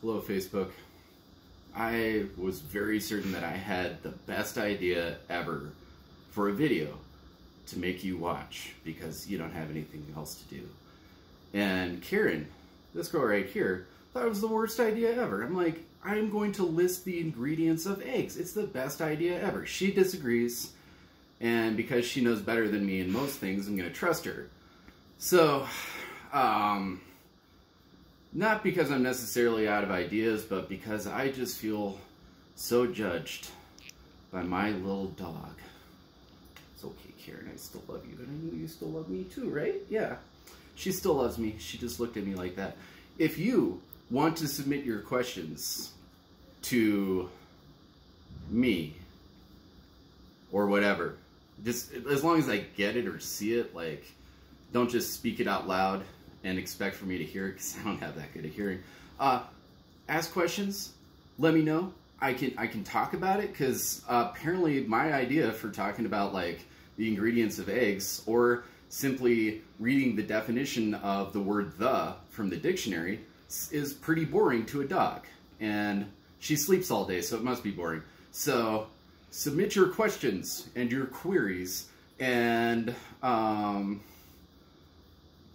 Hello, Facebook. I was very certain that I had the best idea ever for a video to make you watch because you don't have anything else to do. And Karen, this girl right here, thought it was the worst idea ever. I'm like, I'm going to list the ingredients of eggs. It's the best idea ever. She disagrees, and because she knows better than me in most things, I'm going to trust her. So, um, not because I'm necessarily out of ideas, but because I just feel so judged by my little dog. It's okay, Karen, I still love you, and I know you still love me too, right? Yeah. She still loves me. She just looked at me like that. If you want to submit your questions to me or whatever, just as long as I get it or see it, like, don't just speak it out loud and expect for me to hear it because I don't have that good of hearing. Uh, ask questions. Let me know. I can I can talk about it because uh, apparently my idea for talking about like the ingredients of eggs or simply reading the definition of the word the from the dictionary is pretty boring to a dog. And she sleeps all day, so it must be boring. So submit your questions and your queries and um,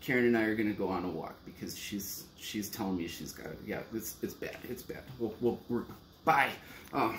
Karen and I are gonna go on a walk because she's she's telling me she's got yeah it's it's bad it's bad. We'll, we'll we're bye. Um,